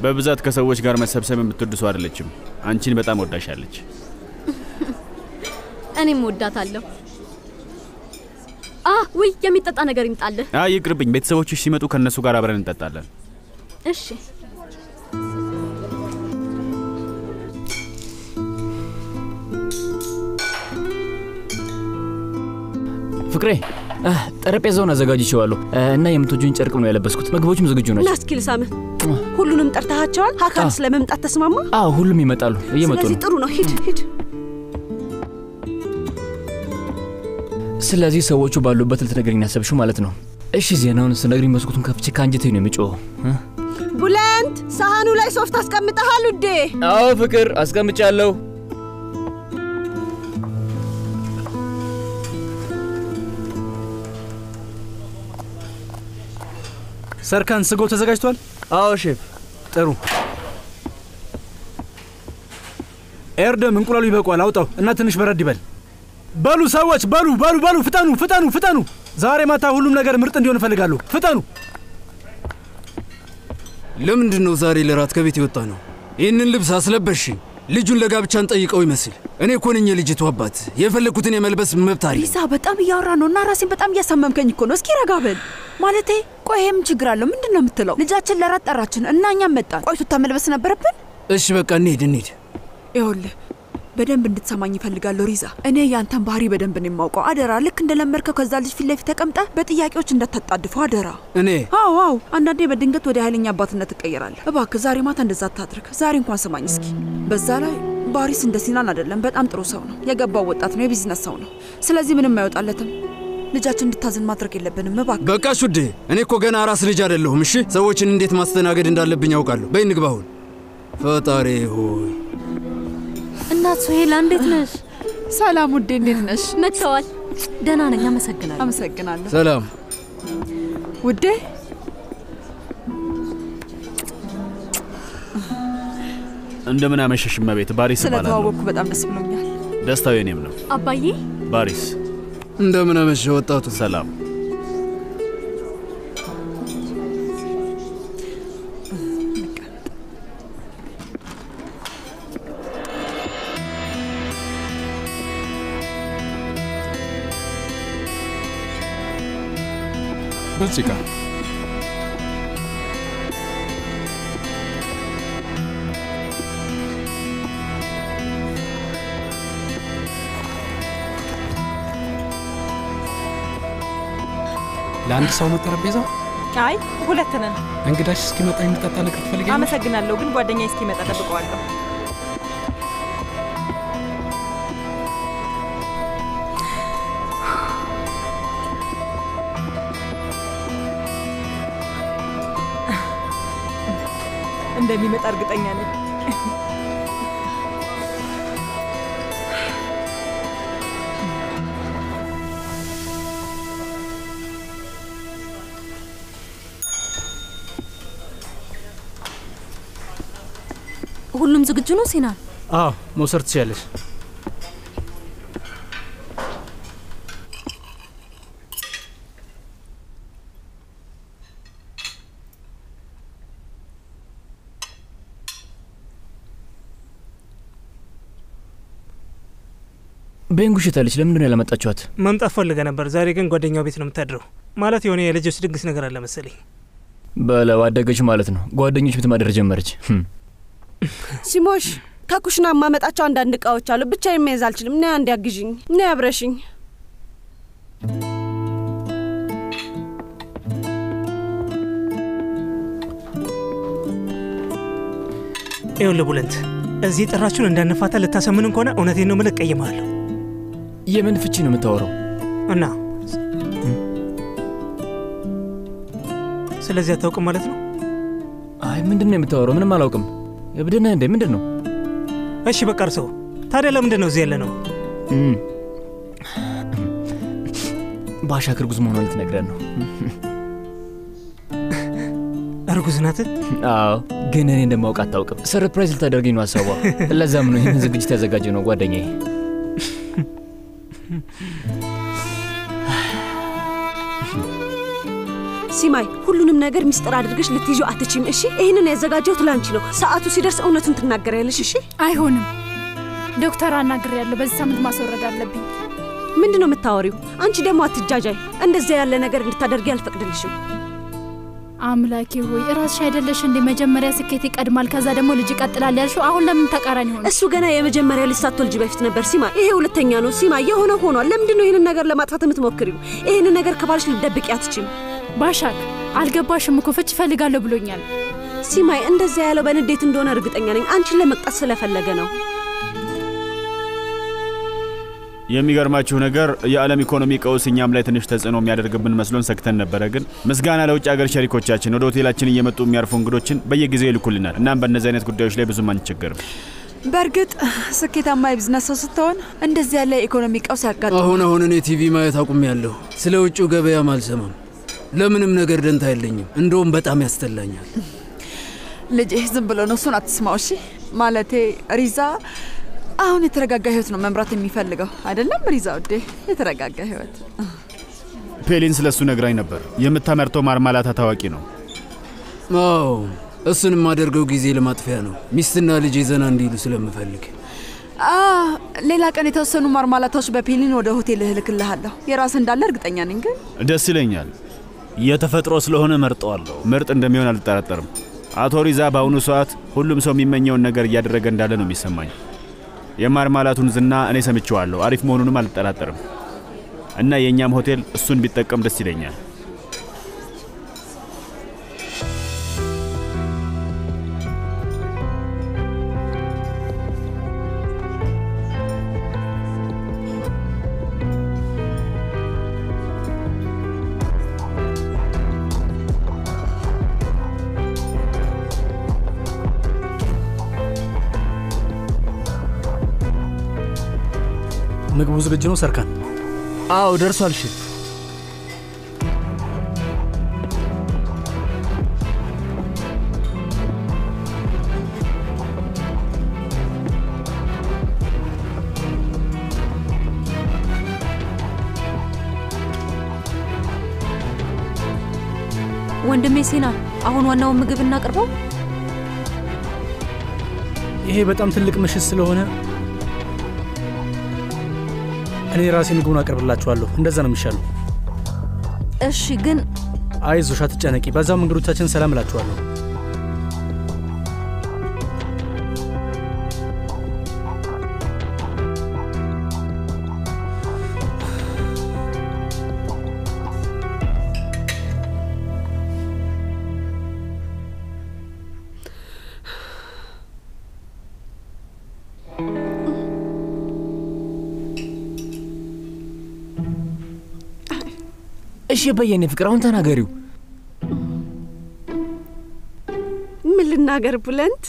[SPEAKER 2] በብዛት ከሰዎች ጋር መሰብሰብ የምትወድ ሰው አይደለችም። አንቺን በጣም ወዳሻለች።
[SPEAKER 3] እኔም ወዳታለሁ። አ ውይ፣ የሚጠጣ ነገር ይምጣልህ።
[SPEAKER 2] አይ ይቅርብኝ። ቤተሰቦችሽ ሲመጡ ከእነሱ ጋር አብረን እንጠጣለን።
[SPEAKER 3] እሺ።
[SPEAKER 16] ፍቅሬ ጠረጴዛውን አዘጋጅቼዋለሁ እና የምትወጂውን ጨርቅ ነው ያለበስኩት። ምግቦችም ዝግጁ ናቸው።
[SPEAKER 15] እስኪ ልሳምህ። ሁሉንም ጠርተሃቸዋል? ሀካን
[SPEAKER 16] አዎ።
[SPEAKER 15] ስለመምጣት ተስማማ?
[SPEAKER 16] አዎ ሁሉም ይመጣሉ፣ እየመጡ ነው።
[SPEAKER 15] ጥሩ ነው። ሂድ ሂድ።
[SPEAKER 16] ስለዚህ ሰዎቹ ባሉበት ልትነግሪኝ ያሰብሽው ማለት ነው? እሺ ዜናውን ስትነግሪኝ መስኮቱን ከፍቼ ከአንጀቴ ነው የምጮኸው።?
[SPEAKER 15] ቡለንት፣ ሳህኑ ላይ ሶፍት አስቀምጠሃል ውዴ?
[SPEAKER 16] አዎ ፍቅር አስቀምጫለሁ።
[SPEAKER 14] ሰርካን ስጋው ተዘጋጅቷል?
[SPEAKER 7] አዎ ሼፍ።
[SPEAKER 14] ጥሩ። ኤርደም እንቁላሉ ይበቋል፣ አውጣው እና ትንሽ በረድ ይበል። በሉ ሰዎች፣ በሉ በሉ በሉ፣ ፍጠኑ ፍጠኑ ፍጠኑ። ዛሬ ማታ ሁሉም ነገር ምርጥ እንዲሆን እፈልጋለሁ። ፍጠኑ።
[SPEAKER 10] ለምንድን ነው ዛሬ ለራት ከቤት የወጣ ነው? ይህንን ልብስ አስለበሽኝ። ልጁን ለጋብቻ እንጠይቀው ይመስል እኔ እኮ ነኝ የልጅቱ አባት። የፈለግኩትን የመልበስ መብት አለኝ።
[SPEAKER 9] ሊዛ በጣም እያወራ ነው እና ራሴን በጣም እያሳመምከኝ እኮ ነው። እስኪ ረጋ በል ማለቴ። ቆይ ይሄ ምን ችግር አለው? ምንድን ነው የምትለው? ልጃችን ለራት ጠራችን እና እኛም መጣን። ቆይ ቱታ መልበስ ነበረብን?
[SPEAKER 10] እሺ በቃ እንሂድ እንሂድ።
[SPEAKER 9] ይኸውልህ በደንብ እንድትሰማኝ ይፈልጋለሁ ሪዛ። እኔ ያንተን ባህሪ በደንብ ነው የማውቀው። አደራ ልክ እንደለመድከው ከዛ ልጅ ፊት ለፊት ተቀምጠ በጥያቄዎች እንዳታጣድፈው አደራ።
[SPEAKER 10] እኔ
[SPEAKER 9] አዎ አዎ፣ አንዳንዴ በድንገት ወደ ኃይለኛ አባትነት ትቀየራለህ። እባክህ ዛሬ ማታ እንደዛ አታድርግ። ዛሬ እንኳን ስማኝ እስኪ። በዛ ላይ ባሪስ እንደ ሲናን አይደለም፣ በጣም ጥሩ ሰው ነው። የገባው ወጣት ነው፣ የቢዝነስ ሰው ነው። ስለዚህ ምንም አይወጣለትም። ልጃችን እንድታዝን ማድረግ የለብንም እባክህ።
[SPEAKER 10] በቃ ሹዴ፣ እኔ እኮ ገና አራስ ልጅ አይደለሁም። እሺ ሰዎችን እንዴት ማስተናገድ እንዳለብኝ ያውቃለሁ። በይ እንግባ አሁን። ፈጣሪ ሆይ
[SPEAKER 3] እናት ሶሄላ እንዴት ነሽ?
[SPEAKER 9] ሰላም ውዴ፣ እንዴት ነሽ?
[SPEAKER 3] መጥተዋል። ደህና ነኝ፣ አመሰግናለሁ።
[SPEAKER 9] አመሰግናለሁ
[SPEAKER 10] ሰላም
[SPEAKER 9] ውዴ።
[SPEAKER 2] እንደምን አመሸሽ እመቤት። ባሪስ እባላለሁ።
[SPEAKER 9] ስለተዋወቅኩ በጣም ደስ ብሎኛል።
[SPEAKER 2] ደስታው የኔም ነው።
[SPEAKER 3] አባዬ
[SPEAKER 2] ባሪስ
[SPEAKER 10] እንደምን አመሸ ወጣቱ።
[SPEAKER 2] ሰላም።
[SPEAKER 17] ጋር ለአንድ ሰው ነው ጠረጴዛው?
[SPEAKER 12] አይ ሁለት ነን።
[SPEAKER 17] እንግዳሽ እስኪመጣ የሚጠጣ ነገር ትፈልጊያለሽ?
[SPEAKER 12] አመሰግናለሁ፣ ግን ጓደኛ እስኪመጣ ጠብቀዋለሁ። እንደሚመጣ እርግጠኛ ነኝ።
[SPEAKER 11] ሁሉም ዝግጁ ነው ሲናን?
[SPEAKER 14] አዎ መውሰድ ትችያለሽ።
[SPEAKER 16] ቤንጉሽ የታለች? ለምንድን ነው ያላመጣችኋት?
[SPEAKER 18] መምጣት ፈልገ ነበር። ዛሬ ግን ጓደኛው ቤት ነው የምታድረው። ማለት የሆነ የልጆች ድግስ ነገር አለ መሰለኝ።
[SPEAKER 16] በለው አደገች ማለት ነው። ጓደኞች ቤት ማደር ጀመረች። ህም።
[SPEAKER 15] ሲሞሽ ከኩሽና የማመጣቸው አንዳንድ እቃዎች አሉ። ብቻ መያዝ አልችልም። ና አንድ ያግዥኝ። ና አብረሽኝ።
[SPEAKER 18] ይኸውልህ ቡለንት፣ እዚህ የጠራችሁን እንዳንፋታ ልታሰምንን ከሆነ እውነቴን ነው የምልህ፣ እቀይምሃለሁ።
[SPEAKER 16] የምን ፍቺ ነው የምታወራው?
[SPEAKER 18] እና ስለዚህ አታውቅም ማለት ነው?
[SPEAKER 16] አይ ምንድን ነው የምታወራው? ምንም አላውቅም። እብድ ነህ እንዴ? ምንድን ነው?
[SPEAKER 18] እሺ በቃ እርሰው። ታዲያ ለምንድን ነው እዚህ ያለ ነው?
[SPEAKER 16] ባሻ እርጉዝ መሆኗን ልትነግረን ነው።
[SPEAKER 18] እርጉዝ ናት?
[SPEAKER 16] አዎ፣ ግን እኔ እንደማውቅ አታውቅም። surprise ልታደርገኝ ነው ሀሳቧ። ለዛም ነው ይህን ዝግጅት ያዘጋጀ ነው ጓደኛዬ።
[SPEAKER 15] ሲማይ ሁሉንም ነገር ሚስጥር አድርገሽ ልትይዙ አትችይም። እሺ፣ ይህንን ያዘጋጀሁት ላንቺ ነው። ሰዓቱ ሲደርስ እውነቱን ትናገሪያለሽ። እሺ።
[SPEAKER 8] አይሆንም። ዶክተር አናግሬያለሁ። በዚህ ሳምንት ማስወረድ አለብኝ።
[SPEAKER 15] ምንድን ነው የምታወሪው? አንቺ ደግሞ አትጃጃይ። እንደዚያ ያለ ነገር እንድታደርጊ አልፈቅድልሽም።
[SPEAKER 8] አምላኬ ሆይ ራስሽ አይደለሽ እንዴ መጀመሪያ ስኬት ይቀድማል፣ ከዛ ደግሞ ልጅ ይቀጥላል ያልሽው? አሁን ለምን ተቃራኒ ሆነ?
[SPEAKER 15] እሱ ገና የመጀመሪያ ልጅ ሳትወልጂ በፊት ነበር። ሲማ፣ ይሄ ሁለተኛ ነው። ሲማ፣ የሆነ ሆኗል። ለምንድን ነው ይህንን ነገር ለማጥፋት የምትሞክሪው? ይህንን ነገር ከባልሽ ልትደብቂ አትችም።
[SPEAKER 8] ባሻክ፣ አልገባሽም እኮ ፍች እፈልጋለሁ ብሎኛል።
[SPEAKER 15] ሲማይ፣ እንደዚያ ያለው በንዴት እንደሆነ እርግጠኛ ነኝ። አንቺን ለመቅጣት ስለፈለገ ነው።
[SPEAKER 2] የሚገርማችሁ ነገር የዓለም ኢኮኖሚ ቀውስ እኛም ላይ ትንሽ ተጽዕኖ የሚያደርግብን መስሎን ሰግተን ነበረ። ግን ምስጋና ለውጭ ሀገር ሸሪኮቻችን ወደ ሆቴላችን እየመጡ የሚያርፉ እንግዶችን በየጊዜው ይልኩልናል። እናም በእነዚህ አይነት ጉዳዮች ላይ ብዙም አንቸገርም።
[SPEAKER 9] በእርግጥ ስኬታማ የቢዝነስ ሰው ስትሆን እንደዚህ ያለ የኢኮኖሚ ቀውስ ያጋጥማል።
[SPEAKER 10] አሁን አሁን እኔ ቲቪ ማየት አቁሜያለሁ። ስለ ውጭው ገበያም አልሰማም። ለምንም ነገር ደንታ የለኝም። እንደውም በጣም ያስጠላኛል።
[SPEAKER 9] ልጄ ዝም ብሎ ነው፣ እሱን አትስማው እሺ። ማለቴ ሪዛ አሁን የተረጋጋ ህይወት ነው መምራት የሚፈልገው አይደለም? ሪዛ ውዴ፣ የተረጋጋ ህይወት።
[SPEAKER 2] ፔሊን ስለ እሱ ነግራኝ ነበር። የምታመርተው ማርማላታ ታዋቂ ነው።
[SPEAKER 10] አዎ፣ እሱን የማደርገው ጊዜ ለማጥፊያ ነው። ሚስትና ልጅ ዘና እንዲሉ ስለምፈልግ።
[SPEAKER 9] አ ሌላ ቀን የተወሰኑ ማርማላታዎች በፔሊን ወደ ሆቴል እልክልሃለሁ። የራስ እንዳለ እርግጠኛ ነኝ። ግን
[SPEAKER 2] ደስ ይለኛል።
[SPEAKER 19] የተፈጥሮ ስለሆነ መርጠዋለሁ።
[SPEAKER 2] ምርጥ እንደሚሆን አልጠራጠርም። አቶ ሪዛ በአሁኑ ሰዓት ሁሉም ሰው የሚመኘውን ነገር እያደረገ እንዳለ ነው የሚሰማኝ። የማርማላቱን ዝና እኔ ሰምቼዋለሁ። አሪፍ መሆኑንም አልጠራጠርም እና የእኛም ሆቴል እሱን ቢጠቀም ደስ ይለኛል።
[SPEAKER 14] ዝግጁ ነው ሰርካን?
[SPEAKER 16] አዎ ደርሷል። ሼፍ
[SPEAKER 11] ወንድሜ ሲና፣ አሁን ዋናውን ምግብ እናቅርበው።
[SPEAKER 14] ይሄ በጣም ትልቅ ምሽት ስለሆነ እኔ ራሴ ምግቡን አቀርብላችኋለሁ። እንደዛ ነው የሚሻለው።
[SPEAKER 11] እሺ፣ ግን
[SPEAKER 14] አይዞሽ፣ አትጨነቂ። በዛው መንገዶቻችን ሰላም እላችኋለሁ።
[SPEAKER 16] እሺ በየኔ ፍቅር አሁን ተናገሪው።
[SPEAKER 15] ምን ልናገር ቡለንት?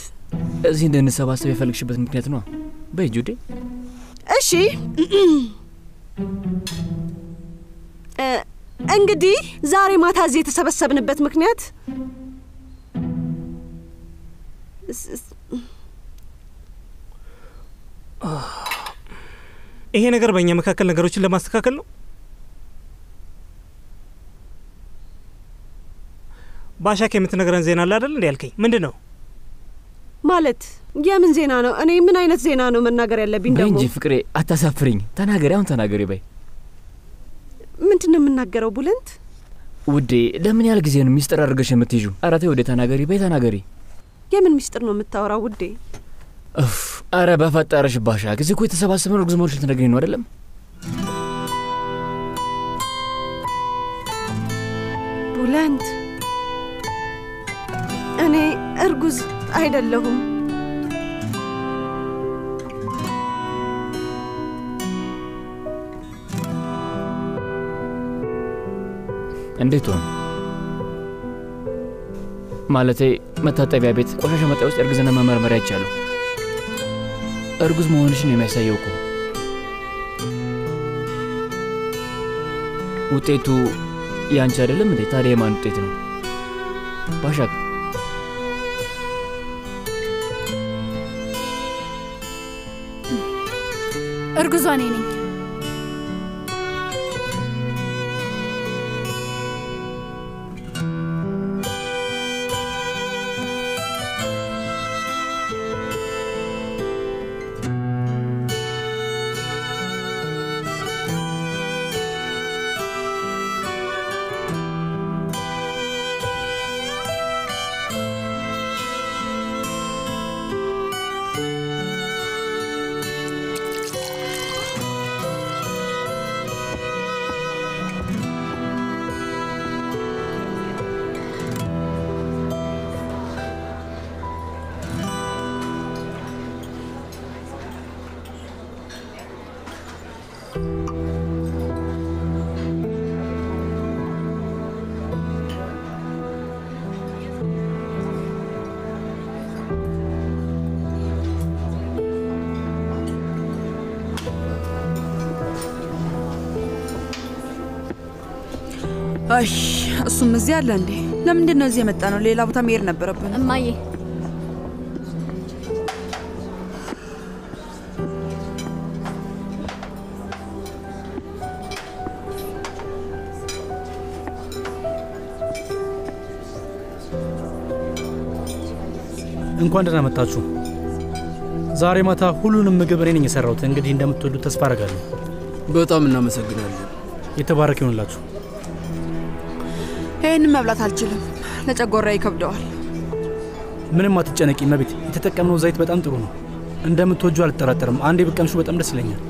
[SPEAKER 16] እዚህ እንድንሰባሰብ የፈለግሽበት ምክንያት ነው። በይ ጁዴ።
[SPEAKER 15] እሺ እንግዲህ ዛሬ ማታ እዚህ የተሰበሰብንበት ምክንያት
[SPEAKER 18] ይሄ ነገር በእኛ መካከል ነገሮችን ለማስተካከል ነው። ባሻክ የምትነግረን ዜና አለ አይደል? እንዲ ያልከኝ ምንድን ነው?
[SPEAKER 15] ማለት የምን ዜና ነው? እኔ ምን አይነት ዜና ነው መናገር ያለብኝ?
[SPEAKER 16] በይ
[SPEAKER 15] ደግሞ
[SPEAKER 16] እንጂ ፍቅሬ፣ አታሳፍሪኝ። ተናገሪ፣ አሁን ተናገሪ። በይ
[SPEAKER 15] ምንድን ነው የምናገረው? ቡለንት
[SPEAKER 16] ውዴ፣ ለምን ያህል ጊዜ ነው ሚስጥር አድርገሽ የምትይዡ? ኧረ ተይ ውዴ፣ ተናገሪ። በይ ተናገሪ።
[SPEAKER 15] የምን ሚስጥር ነው የምታወራው ውዴ?
[SPEAKER 16] እፍ፣ ኧረ በፈጠረሽ ባሻ፣ ጊዜ እኮ የተሰባሰብነው መሆንሽን ልትነግሪኝ ነው አይደለም?
[SPEAKER 15] ቡለንት እኔ እርጉዝ አይደለሁም።
[SPEAKER 16] እንዴት ሆነ? ማለቴ መታጠቢያ ቤት ቆሻሻ መጣያ ውስጥ እርግዝና መመርመሪያ አይቻለሁ። እርጉዝ መሆንሽን የሚያሳየው እኮ ውጤቱ ያንቺ አይደለም እንዴ? ታዲያ የማን ውጤት ነው? ባሻቅ
[SPEAKER 8] እርጉዟ እኔ
[SPEAKER 9] እሱም እዚህ አለ እንዴ? ለምንድን ነው እዚህ የመጣ ነው? ሌላ ቦታ መሄድ ነበረብን።
[SPEAKER 3] እማዬ
[SPEAKER 14] እንኳን ደህና መጣችሁ። ዛሬ ማታ ሁሉንም ምግብ እኔ ነኝ የሰራሁት። እንግዲህ እንደምትወዱት ተስፋ አደርጋለሁ።
[SPEAKER 10] በጣም እናመሰግናለን።
[SPEAKER 14] የተባረክ ይሆንላችሁ።
[SPEAKER 9] ይህንን መብላት አልችልም፣ ለጨጓራ ይከብደዋል።
[SPEAKER 14] ምንም አትጨነቂ መቤት። የተጠቀምነው ዘይት በጣም ጥሩ ነው። እንደምትወጁ አልጠራጠርም። አንዴ ብቀምሹ በጣም ደስ ይለኛል።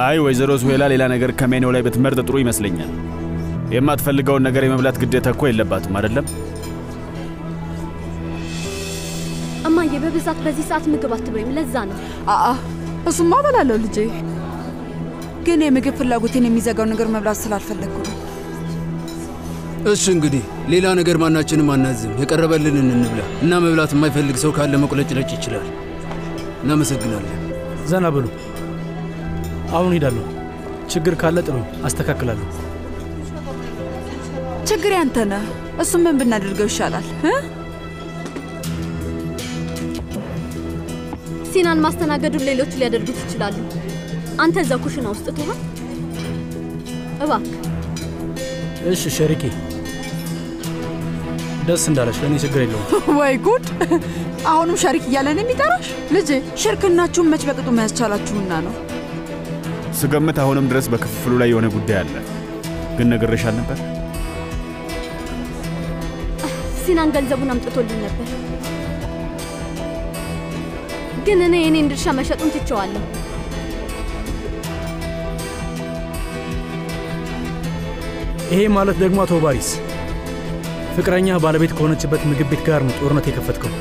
[SPEAKER 2] አይ ወይዘሮ ዙሄላ ሌላ ነገር ከሜኖው ላይ ብትመርጥ ጥሩ ይመስለኛል። የማትፈልገውን ነገር የመብላት ግዴታ እኮ የለባትም አይደለም?
[SPEAKER 3] እማዬ በብዛት በዚህ ሰዓት ምግብ አትበይም። ለዛ ነው።
[SPEAKER 9] አአ እሱማ እበላለሁ ልጄ፣ ግን የምግብ ፍላጎቴን የሚዘጋው ነገር መብላት ስላልፈለግኩ ነው።
[SPEAKER 10] እሺ እንግዲህ ሌላ ነገር ማናችንም አናዝም። የቀረበልንን እንብላ እና መብላት የማይፈልግ ሰው ካለ መቁለጭለጭ ይችላል። እናመሰግናለን።
[SPEAKER 14] ዘና ብሉ። አሁን ሄዳለሁ። ችግር ካለ ጥሩኝ፣ አስተካክላለሁ።
[SPEAKER 9] ችግር ያንተ ነህ። እሱም ምን ብናደርገው ይሻላል እ?
[SPEAKER 3] ሲናን ማስተናገዱን ሌሎቹ ሊያደርጉት ይችላሉ። አንተ እዛ ኩሽና ውስጥ ትሆን እባክህ።
[SPEAKER 14] እሺ ሸሪኬ፣ ደስ እንዳለሽ። ለእኔ ችግር የለውም።
[SPEAKER 9] ወይ ጉድ! አሁንም ሸሪክ እያለን የሚጠራሽ ልጄ። ሽርክናችሁን መች በቅጡ መያዝ ቻላችሁና ነው?
[SPEAKER 2] ስገምት አሁንም ድረስ በክፍፍሉ ላይ የሆነ ጉዳይ አለ። ግን ነግሬሻል ነበር።
[SPEAKER 3] ሲናን ገንዘቡን አምጥቶልኝ ነበር፣ ግን እኔ የኔን ድርሻ መሸጡን ትቼዋለሁ።
[SPEAKER 14] ይሄ ማለት ደግሞ አቶ ባሪስ ፍቅረኛ ባለቤት ከሆነችበት ምግብ ቤት ጋር ነው ጦርነት የከፈትከው።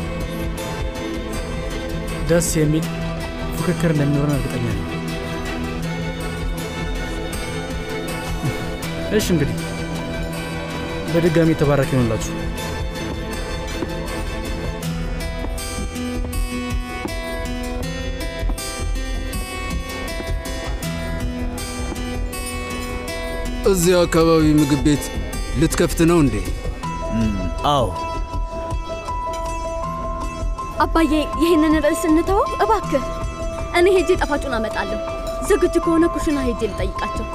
[SPEAKER 14] ደስ የሚል ፉክክር እንደሚኖረን እርግጠኛ ነኝ። እሺ እንግዲህ በድጋሚ የተባረክ ይሆንላችሁ።
[SPEAKER 10] እዚያ አካባቢ ምግብ ቤት ልትከፍት ነው እንዴ?
[SPEAKER 19] አዎ።
[SPEAKER 3] አባዬ ይህንን ርዕስ እንተወው እባክህ። እኔ ሄጄ ጣፋጩን አመጣለሁ። ዝግጁ ከሆነ ኩሽና ሄጄ ልጠይቃቸው።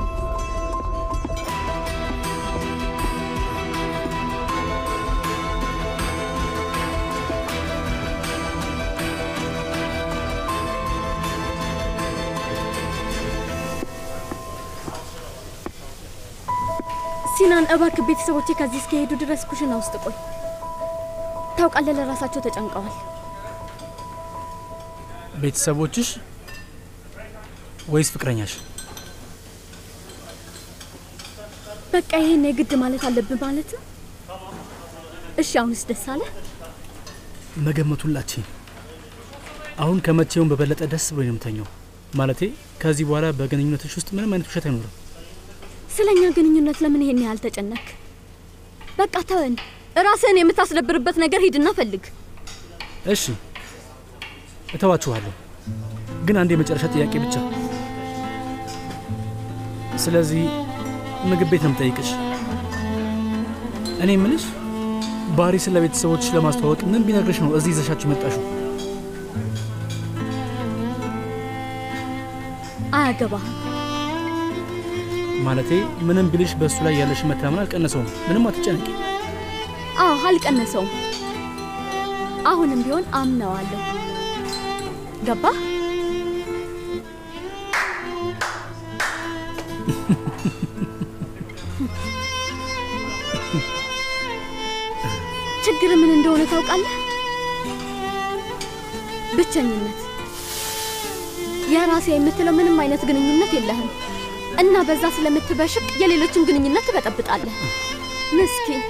[SPEAKER 3] እባክህ ቤተሰቦቼ ከዚህ እስከሄዱ ድረስ ኩሽና ውስጥ ቆይ። ታውቃለህ፣ ለራሳቸው ተጨንቀዋል።
[SPEAKER 14] ቤተሰቦችሽ ወይስ ፍቅረኛሽ?
[SPEAKER 3] በቃ ይሄን የግድ ማለት አለብን ማለት ነው። እሺ አሁንስ ደስ አለ?
[SPEAKER 14] መገመቱላችን አሁን ከመቼውም በበለጠ ደስ ብሎ ነው የምተኘው። ማለቴ ከዚህ በኋላ በግንኙነቶች ውስጥ ምንም አይነት ውሸት አይኖርም።
[SPEAKER 3] ስለኛ ግንኙነት ለምን ይሄን ያህል ተጨነክ? በቃ ተወን። ራስህን የምታስደብርበት ነገር ሂድና ፈልግ።
[SPEAKER 14] እሺ እተዋችኋለሁ፣ ግን አንድ የመጨረሻ ጥያቄ ብቻ። ስለዚህ ምግብ ቤት ነው የምጠይቅሽ። እኔ ምልሽ ባሪስን ለቤተሰቦችሽ ለማስተዋወቅ ምን ቢነግርሽ ነው እዚህ ይዘሻችሁ መጣሹ?
[SPEAKER 3] አያገባህም።
[SPEAKER 14] ማለቴ ምንም ቢልሽ በእሱ ላይ ያለሽ መተማመን አልቀነሰውም። ምንም አትጨነቂ።
[SPEAKER 3] አዎ አልቀነሰውም። አሁንም ቢሆን አምነዋለሁ። ገባህ? ችግር ምን እንደሆነ ታውቃለህ? ብቸኝነት። የራሴ የምትለው ምንም አይነት ግንኙነት የለህም እና በዛ ስለምትበሽቅ የሌሎችን ግንኙነት ትበጠብጣለህ። ምስኪን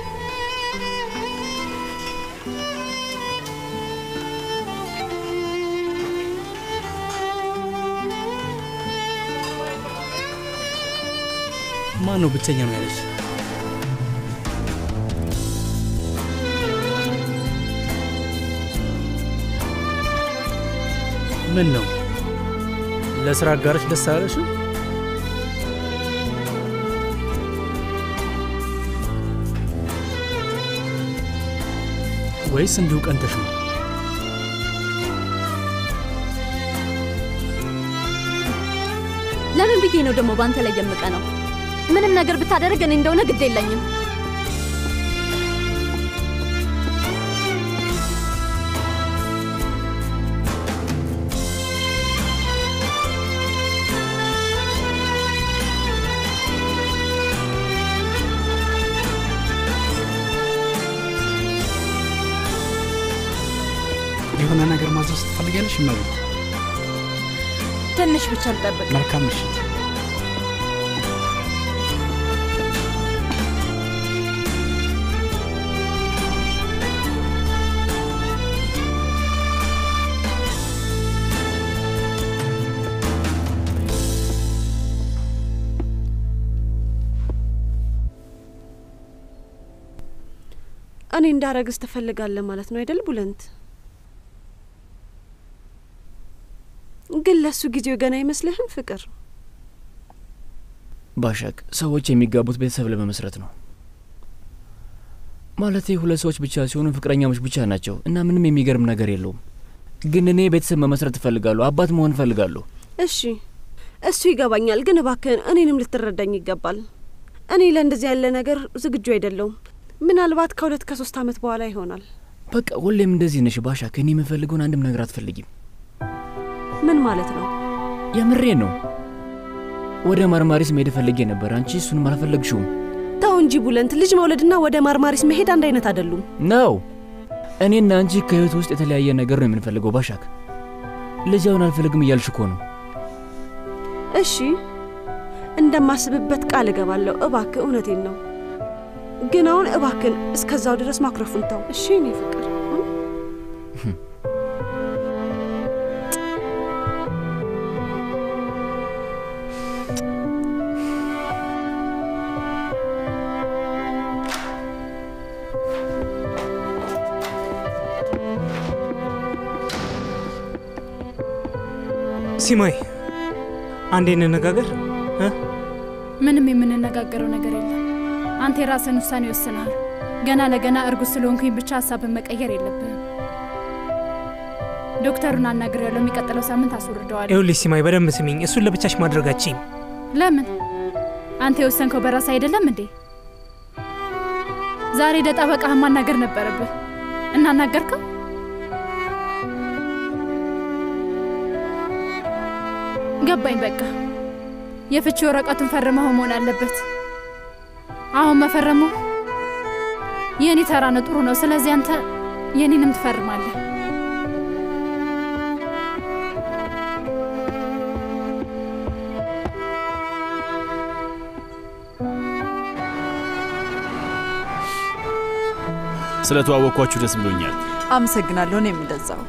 [SPEAKER 14] ማን ነው ብቸኛ ነው ያለሽ? ምን ነው ለስራ አጋርሽ ደስ አላለሽም?
[SPEAKER 17] ወይስ እንዲሁ ቀንተሽ ነው?
[SPEAKER 3] ለምን ብዬ ነው ደግሞ በአንተ ላይ የምቀነው? ምንም ነገር ብታደርግ እኔ እንደሆነ ግድ የለኝም።
[SPEAKER 12] ብቻ ልጠብቅ።
[SPEAKER 17] መልካም ምሽት።
[SPEAKER 15] እኔ እንዳረግዝ ትፈልጋለህ ማለት ነው አይደል ቡለንት? ለሱ ጊዜው ገና አይመስልህም ፍቅር?
[SPEAKER 16] ባሻቅ ሰዎች የሚጋቡት ቤተሰብ ለመመስረት ነው። ማለቴ ሁለት ሰዎች ብቻ ሲሆኑ ፍቅረኛሞች ብቻ ናቸው እና ምንም የሚገርም ነገር የለውም። ግን እኔ ቤተሰብ መመስረት እፈልጋለሁ፣ አባት መሆን እፈልጋለሁ።
[SPEAKER 15] እሺ እሱ ይገባኛል፣ ግን እባክህን እኔንም ልትረዳኝ ይገባል። እኔ ለእንደዚህ ያለ ነገር ዝግጁ አይደለውም። ምናልባት ከሁለት ከሶስት ዓመት በኋላ ይሆናል።
[SPEAKER 16] በቃ ሁሌም እንደዚህ ነሽ ባሻቅ። እኔ የምፈልገውን አንድም ነገር አትፈልጊም።
[SPEAKER 15] ምን ማለት ነው?
[SPEAKER 16] የምሬን ነው። ወደ ማርማሪስ መሄድ ፈልጌ ነበር፣ አንቺ እሱንም አልፈለግሽውም
[SPEAKER 15] ተው እንጂ ቡለንት፣ ልጅ መውለድና ወደ ማርማሪስ መሄድ አንድ አይነት አይደሉም።
[SPEAKER 16] ነው። እኔና አንቺ ከህይወት ውስጥ የተለያየ ነገር ነው የምንፈልገው ባሻክ። ልጅ አሁን አልፈልግም እያልሽ እኮ ነው።
[SPEAKER 15] እሺ እንደማስብበት ቃል እገባለሁ። እባክህ፣ እውነቴን ነው። ግን አሁን እባክን እስከዛው ድረስ ማክረፉን ተው። እሺ እኔ ፍቅር
[SPEAKER 18] ሲማይ አንዴ እንነጋገር እ
[SPEAKER 8] ምንም የምንነጋገረው ነገር የለም። አንተ የራስን ውሳኔ ወስነሃል። ገና ለገና እርጉዝ ስለሆንኩኝ ብቻ ሀሳብን መቀየር የለብህም። ዶክተሩን አናግሬያለሁ። የሚቀጥለው ሳምንት አስወርደዋለሁ።
[SPEAKER 18] ይኸውልሽ ሲማይ በደንብ ስሚኝ። እሱን ለብቻሽ ማድረጋችም
[SPEAKER 8] ለምን? አንተ የወሰንከው በራስ አይደለም እንዴ? ዛሬ ለጠበቃህ ማናገር ነበረብህ። እናናገርከው? ገባኝ። በቃ የፍቺ ወረቀቱን ፈርመው መሆን አለበት። አሁን መፈረሙ የእኔ ተራ ነው። ጥሩ ነው። ስለዚህ አንተ የኔንም ትፈርማለህ።
[SPEAKER 2] ስለተዋወቅኳችሁ ደስ ብሎኛል።
[SPEAKER 9] አመሰግናለሁ። እኔም እንደዛው።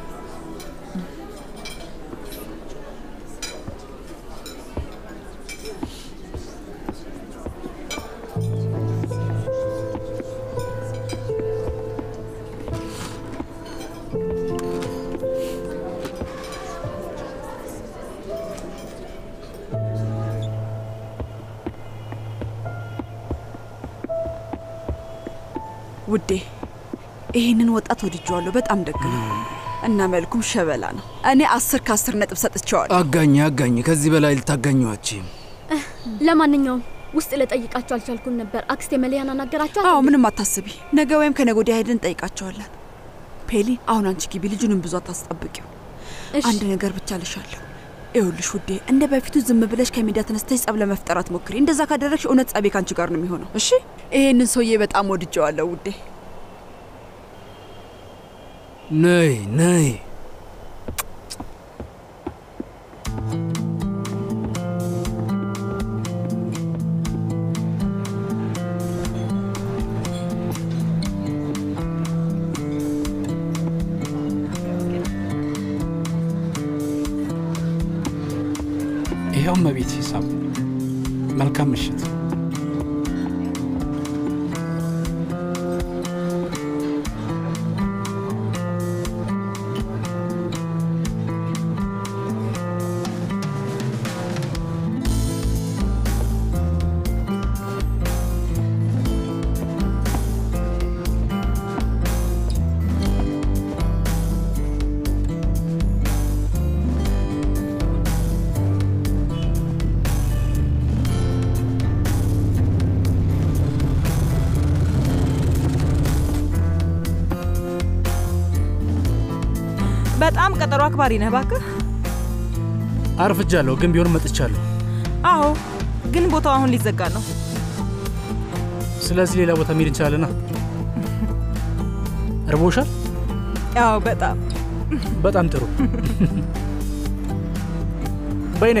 [SPEAKER 9] ይህንን ወጣት ወድጄዋለሁ። በጣም ደግ ነው እና መልኩም ሸበላ ነው። እኔ አስር ከአስር ነጥብ ሰጥቼዋለሁ።
[SPEAKER 10] አጋኝ አጋኝ፣ ከዚህ በላይ ልታጋኘዋችም።
[SPEAKER 3] ለማንኛውም ውስጥ ልጠይቃቸው አልቻልኩም ነበር። አክስቴ መለያን አናገራቸዋል?
[SPEAKER 9] አዎ፣ ምንም አታስቢ። ነገ ወይም ከነገ ወዲያ ሄደን እንጠይቃቸዋለን። ፔሊ፣ አሁን አንቺ ግቢ፣ ልጁንም ብዙ አታስጠብቂው። አንድ ነገር ብቻ ልሻለሁ። ይኸውልሽ ውዴ፣ እንደ በፊቱ ዝም ብለሽ ከሜዳ ተነስተሽ ጸብ ለመፍጠር አትሞክሪ። እንደዛ ካደረግሽ እውነት ጸቤ ከአንቺ ጋር ነው የሚሆነው። እሺ? ይሄንን ሰውዬ በጣም ወድጀዋለሁ ውዴ።
[SPEAKER 10] ነይ ነይ።
[SPEAKER 17] ይኸው እመቤት ሂሳብ። መልካም ምሽት።
[SPEAKER 12] አክባሪ ነህ እባክህ።
[SPEAKER 14] አርፍጃለሁ፣ ግን ቢሆንም መጥቻለሁ።
[SPEAKER 12] አዎ፣ ግን ቦታው አሁን ሊዘጋ ነው።
[SPEAKER 14] ስለዚህ ሌላ ቦታ መሄድ እንችላለና። እርቦሻል?
[SPEAKER 12] አዎ፣ በጣም
[SPEAKER 14] በጣም ጥሩ። በይኔ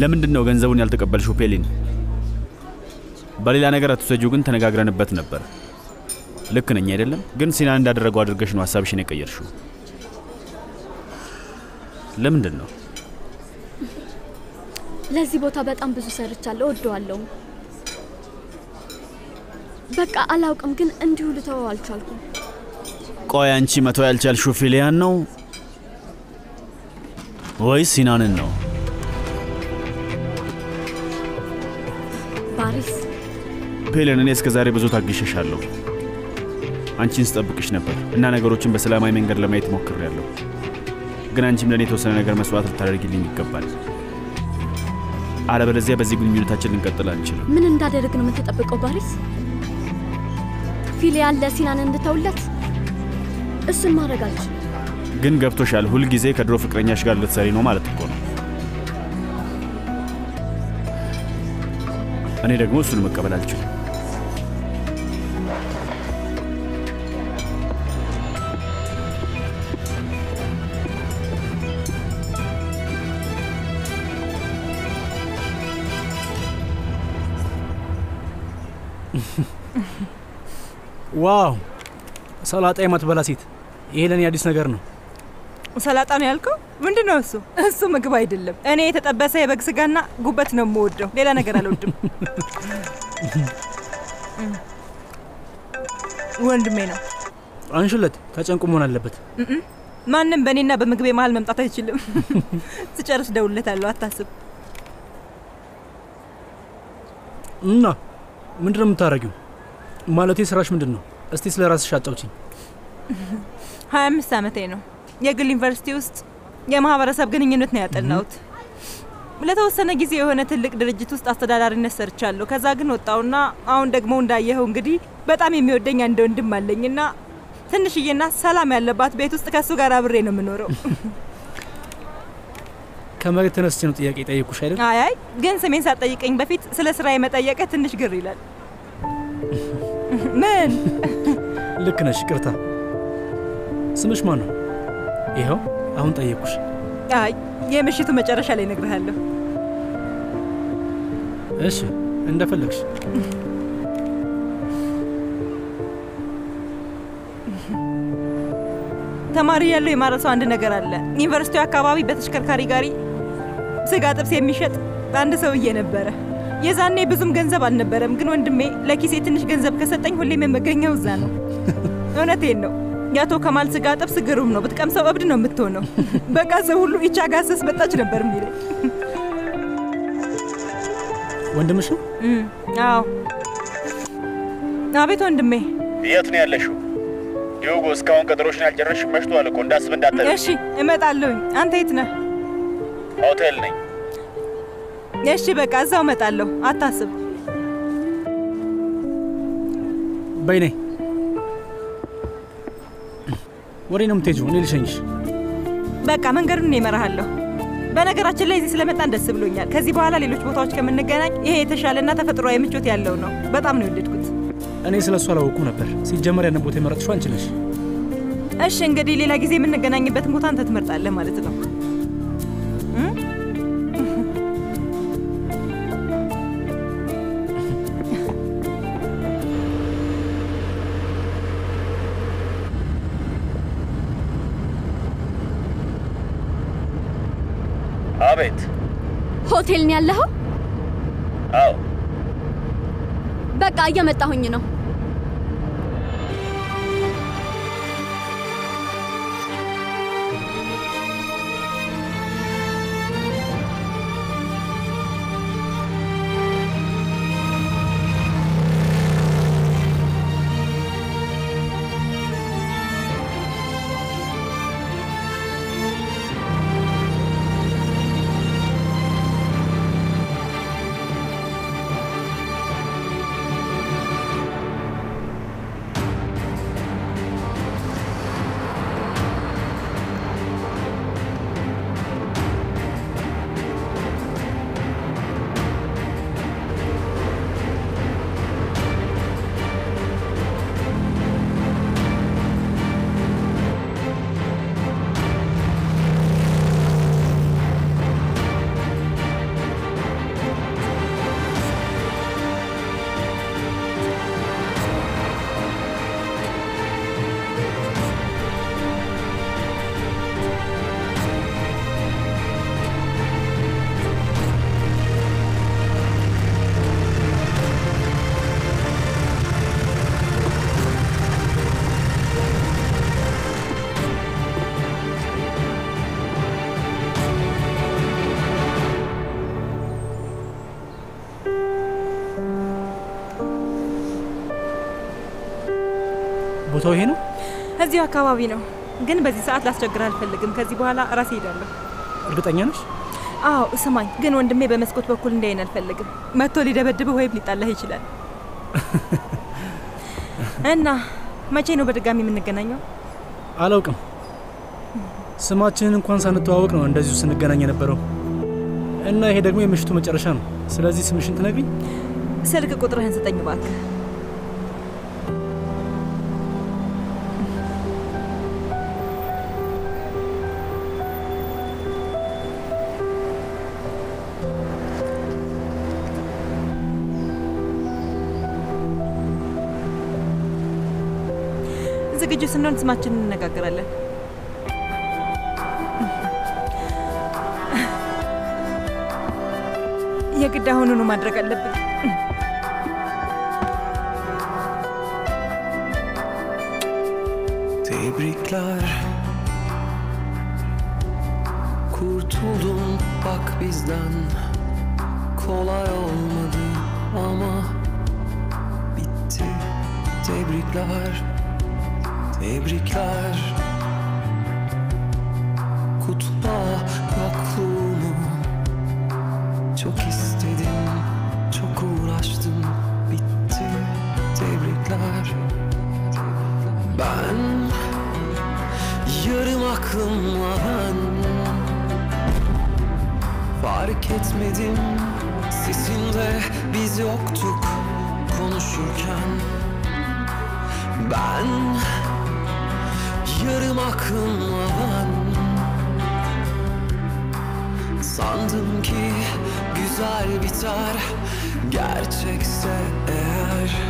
[SPEAKER 2] ለምንድን ነው ገንዘቡን ያልተቀበልሽው ፔሊን? በሌላ ነገር አትውሰጂው፣ ግን ተነጋግረንበት ነበር። ልክ ነኝ አይደለም? ግን ሲናን እንዳደረገው አድርገሽ ነው ሀሳብሽን የቀየርሽው። ለምንድን ነው?
[SPEAKER 3] ለዚህ ቦታ በጣም ብዙ ሰርቻለሁ፣ እወደዋለሁ። በቃ አላውቅም፣ ግን እንዲሁ ልተወው አልቻልኩም።
[SPEAKER 2] ቆይ አንቺ መተው ያልቻልሽው ፊሊያን ነው ወይስ ሲናንን ነው? ፔለን፣ እኔ እስከ ዛሬ ብዙ ታግሸሻለሁ። አንቺን ስጠብቅሽ ነበር እና ነገሮችን በሰላማዊ መንገድ ለማየት ሞክሬያለሁ። ግን አንቺም ለእኔ የተወሰነ ነገር መስዋዕት ልታደርጊልኝ ይገባል። አለበለዚያ በዚህ ግንኙነታችን ልንቀጥል አንችልም።
[SPEAKER 3] ምን እንዳደርግ ነው የምትጠብቀው ባሪስ? ፊሊያን ለሲናን እንድተውለት እሱን ማድረግ አልችልም።
[SPEAKER 2] ግን ገብቶሻል። ሁልጊዜ ከድሮ ፍቅረኛሽ ጋር ልትሰሪ ነው ማለት እኮ ነው። እኔ ደግሞ እሱን መቀበል አልችልም።
[SPEAKER 14] ዋው! ሰላጣ የማትበላ ሴት። ይሄ ለእኔ አዲስ ነገር ነው።
[SPEAKER 12] ሰላጣ ነው ያልከው? ምንድን ነው እሱ? እሱ ምግብ አይደለም። እኔ የተጠበሰ የበግ ስጋና ጉበት ነው የምወደው። ሌላ ነገር አልወድም። ወንድሜ ነው።
[SPEAKER 14] አንሽለት። ተጨንቁ መሆን አለበት።
[SPEAKER 12] ማንም በእኔና በምግቤ መሀል መምጣት አይችልም። ስጨርስ ደውልለታለሁ፣ አታስብ።
[SPEAKER 14] እና ምንድን ነው የምታደርጊው? ማለቴ ስራሽ ምንድን ነው? እስቲ ስለ ራስሽ አጫውችኝ።
[SPEAKER 12] ሀያ አምስት ዓመቴ ነው። የግል ዩኒቨርሲቲ ውስጥ የማህበረሰብ ግንኙነት ነው ያጠናሁት። ለተወሰነ ጊዜ የሆነ ትልቅ ድርጅት ውስጥ አስተዳዳሪነት ሰርቻለሁ። ከዛ ግን ወጣውና አሁን ደግሞ እንዳየኸው እንግዲህ በጣም የሚወደኝ አንድ ወንድም አለኝና ትንሽዬና ሰላም ያለባት ቤት ውስጥ ከእሱ ጋር አብሬ ነው የምኖረው።
[SPEAKER 14] ከመሬት ተነስቼ ነው ጥያቄ ጠየኩሽ አይደል?
[SPEAKER 12] አይ አይ፣ ግን ስሜን ሳትጠይቀኝ በፊት ስለ ስራ የመጠየቀ ትንሽ ግር ይላል። ምን?
[SPEAKER 14] ልክ ነሽ። ቅርታ። ስምሽ ማን ነው? ይኸው አሁን ጠየኩሽ።
[SPEAKER 12] አይ የምሽቱ መጨረሻ ላይ እነግርሃለሁ።
[SPEAKER 14] እሺ፣ እንደፈለግሽ።
[SPEAKER 12] ተማሪ ያለው የማረሰው አንድ ነገር አለ። ዩኒቨርሲቲው አካባቢ በተሽከርካሪ ጋሪ ስጋ ጥብስ የሚሸጥ አንድ ሰውዬ ነበረ። የዛኔ ብዙም ገንዘብ አልነበረም፣ ግን ወንድሜ ለኪሴ ትንሽ ገንዘብ ከሰጠኝ ሁሌም የምገኘው እዛ ነው። እውነቴን ነው። የአቶ ከማል ስጋ ጥብስ ግሩም ነው። ብትቀምሰው እብድ ነው የምትሆነው። በቃ ሰው ሁሉ ይቻ ጋሰስ መጣች ነበር የሚለኝ።
[SPEAKER 14] ወንድምሽ ነው?
[SPEAKER 12] አዎ። አቤት ወንድሜ።
[SPEAKER 2] የት ነው ያለሽው? ዲዮጎ፣ እስካሁን ቀጠሮሽን ያልጨረስሽ መሽቷል እኮ እንዳስብ እንዳትል።
[SPEAKER 12] እሺ እመጣለሁኝ። አንተ የት ነህ?
[SPEAKER 2] ሆቴል ነኝ።
[SPEAKER 12] እሺ በቃ እዛው እመጣለሁ፣ አታስብ።
[SPEAKER 14] በይ ነይ። ወዴት ነው የምትሄጂው? እኔ ልሸኝሽ።
[SPEAKER 12] በቃ መንገዱን እኔ እመራሃለሁ። በነገራችን ላይ እዚህ ስለመጣን ደስ ብሎኛል። ከዚህ በኋላ ሌሎች ቦታዎች ከምንገናኝ ይሄ የተሻለና ተፈጥሯዊ ምቾት ያለው ነው። በጣም ነው የወደድኩት።
[SPEAKER 14] እኔ ስለ እሱ አላወኩም ነበር። ሲጀመር ያንን ቦታ የመረጥሽው አንቺ ነሽ።
[SPEAKER 12] እሺ እንግዲህ ሌላ ጊዜ የምንገናኝበትን ቦታ አንተ ትመርጣለህ ማለት ነው።
[SPEAKER 3] ሆቴል ነው ያለኸው?
[SPEAKER 2] አዎ።
[SPEAKER 3] በቃ እየመጣሁኝ ነው።
[SPEAKER 14] ቦታው ይሄ ነው?
[SPEAKER 12] እዚሁ አካባቢ ነው፣ ግን በዚህ ሰዓት ላስቸግር አልፈልግም። ከዚህ በኋላ ራሴ ሄዳለሁ።
[SPEAKER 14] እርግጠኛ ነሽ?
[SPEAKER 12] አዎ ስማኝ፣ ግን ወንድሜ በመስኮት በኩል እንዳይን አልፈልግም። መጥቶ ሊደበድብህ ወይም ሊጣላህ ይችላል። እና መቼ ነው በድጋሚ የምንገናኘው?
[SPEAKER 14] አላውቅም። ስማችንን እንኳን ሳንተዋወቅ ነው እንደዚሁ ስንገናኝ የነበረው እና ይሄ ደግሞ የምሽቱ መጨረሻ ነው። ስለዚህ ስምሽን ትነግሪኝ?
[SPEAKER 12] ስልክ ቁጥርህን ስጠኝ እባክህ። ዝግጁ ስንሆን ስማችንን እንነጋገራለን። የግድ አሁኑኑ ማድረግ አለብን።
[SPEAKER 20] Tebrikler Kurtuldun bak bizden Kolay olmadı ama Bitti Tebrikler Tebrikler. Kutla yokluğumu. Çok istedim Çok uğraştım. Bitti. Tebrikler. Ben Yarım aklımla ben Fark etmedim. Sesinde biz yoktuk konuşurken. Ben Yarım aklımla ben Sandım ki güzel biter. Gerçekse eğer